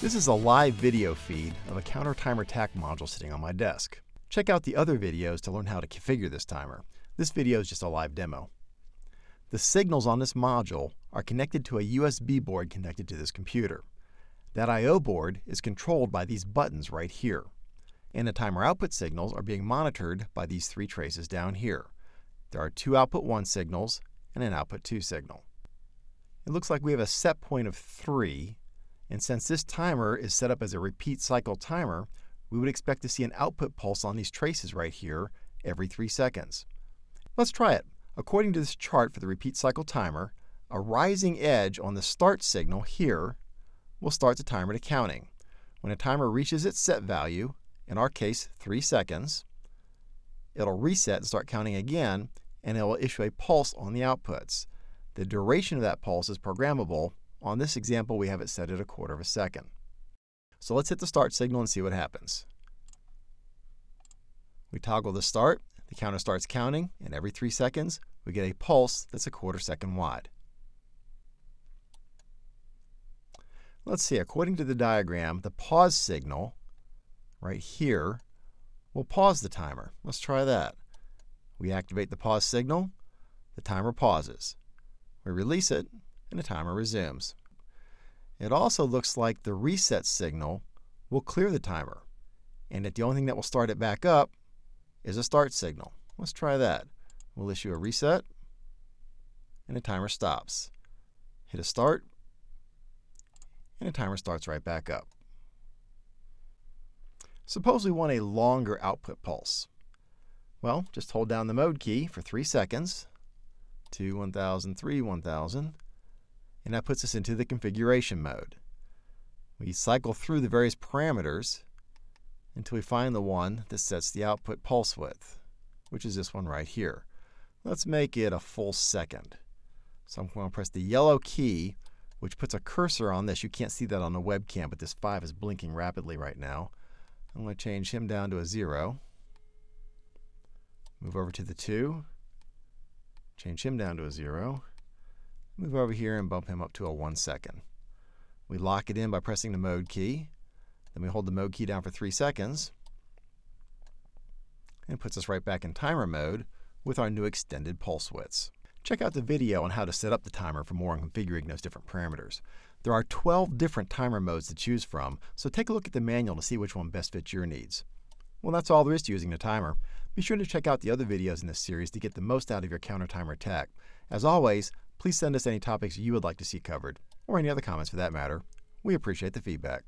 This is a live video feed of a counter timer tach module sitting on my desk. Check out the other videos to learn how to configure this timer. This video is just a live demo. The signals on this module are connected to a USB board connected to this computer. That I.O. board is controlled by these buttons right here. And the timer output signals are being monitored by these three traces down here. There are two output 1 signals and an output 2 signal. It looks like we have a set point of 3, and since this timer is set up as a repeat cycle timer, we would expect to see an output pulse on these traces right here every 3 seconds. Let's try it. According to this chart for the repeat cycle timer, a rising edge on the start signal here will start the timer to counting. When a timer reaches its set value, in our case 3 seconds, it'll reset and start counting again, and it will issue a pulse on the outputs. The duration of that pulse is programmable. On this example, we have it set at a quarter of a second. So let's hit the start signal and see what happens. We toggle the start, the counter starts counting, and every 3 seconds, we get a pulse that's a quarter second wide. Let's see, according to the diagram, the pause signal right here will pause the timer. Let's try that. We activate the pause signal, the timer pauses. We release it, and the timer resumes. It also looks like the reset signal will clear the timer, and that the only thing that will start it back up is a start signal. Let's try that. We'll issue a reset, and the timer stops. Hit a start, and the timer starts right back up. Suppose we want a longer output pulse. Well, just hold down the mode key for 3 seconds, 2, 1000, 3, 1000, and that puts us into the configuration mode. We cycle through the various parameters until we find the one that sets the output pulse width, which is this one right here. Let's make it a full second. So I'm going to press the yellow key which puts a cursor on this. You can't see that on the webcam, but this 5 is blinking rapidly right now. I'm going to change him down to a 0. Move over to the 2. Change him down to a 0. Move over here and bump him up to a 1 second. We lock it in by pressing the mode key. Then we hold the mode key down for 3 seconds. And it puts us right back in timer mode with our new extended pulse widths. Check out the video on how to set up the timer for more on configuring those different parameters. There are 12 different timer modes to choose from, so take a look at the manual to see which one best fits your needs. Well, that's all there is to using the timer. Be sure to check out the other videos in this series to get the most out of your counter timer tach. As always, please send us any topics you would like to see covered, or any other comments for that matter. We appreciate the feedback.